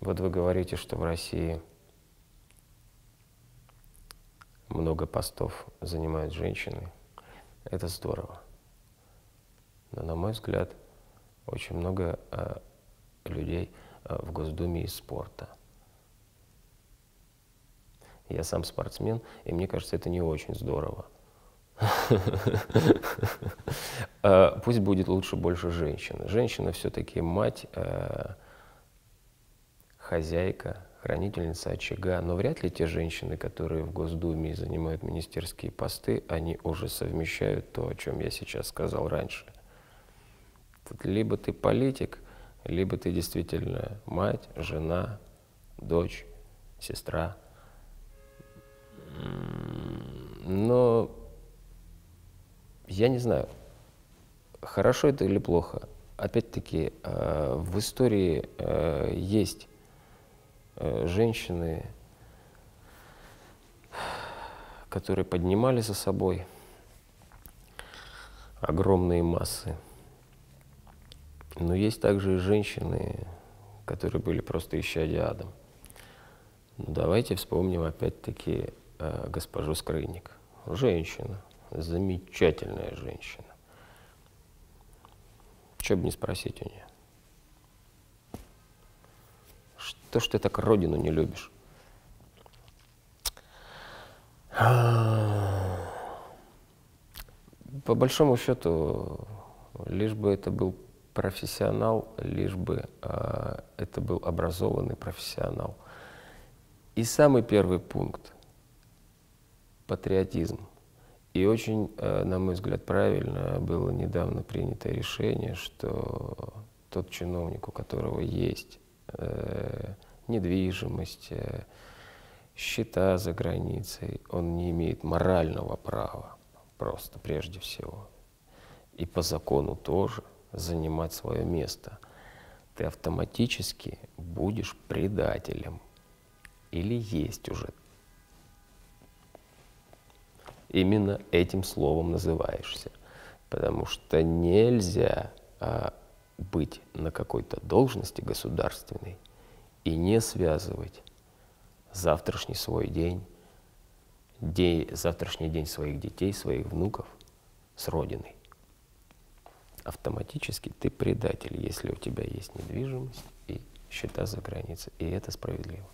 Вот вы говорите, что в России много постов занимают женщины. Это здорово. Но, на мой взгляд, очень много э, людей э, в Госдуме из спорта. Я сам спортсмен, и мне кажется, это не очень здорово. Э, пусть будет лучше больше женщин. Женщина все-таки мать, э, хозяйка, хранительница очага. Но вряд ли те женщины, которые в Госдуме занимают министерские посты, они уже совмещают то, о чем я сейчас сказал раньше. Тут либо ты политик, либо ты действительно мать, жена, дочь, сестра. Но я не знаю, хорошо это или плохо. Опять-таки, э, в истории э, есть женщины, которые поднимали за собой огромные массы. Но есть также и женщины, которые были просто исчадия адом. Ну, давайте вспомним опять-таки госпожу Скрынник. Женщина, замечательная женщина. Что бы не спросить у нее? Что ж ты так родину не любишь? По большому счету, лишь бы это был профессионал, лишь бы э, это был образованный профессионал. И самый первый пункт – патриотизм – и очень, э, на мой взгляд, правильно было недавно принято решение, что тот чиновник, у которого есть э, недвижимость, э, счета за границей, он не имеет морального права, просто прежде всего. И по закону тоже занимать свое место. Ты автоматически будешь предателем. Или есть уже именно этим словом называешься. Потому что нельзя а, быть на какой-то должности государственной и не связывать завтрашний свой день, день, завтрашний день своих детей, своих внуков с Родиной. Автоматически ты предатель, если у тебя есть недвижимость и счета за границей. И это справедливо.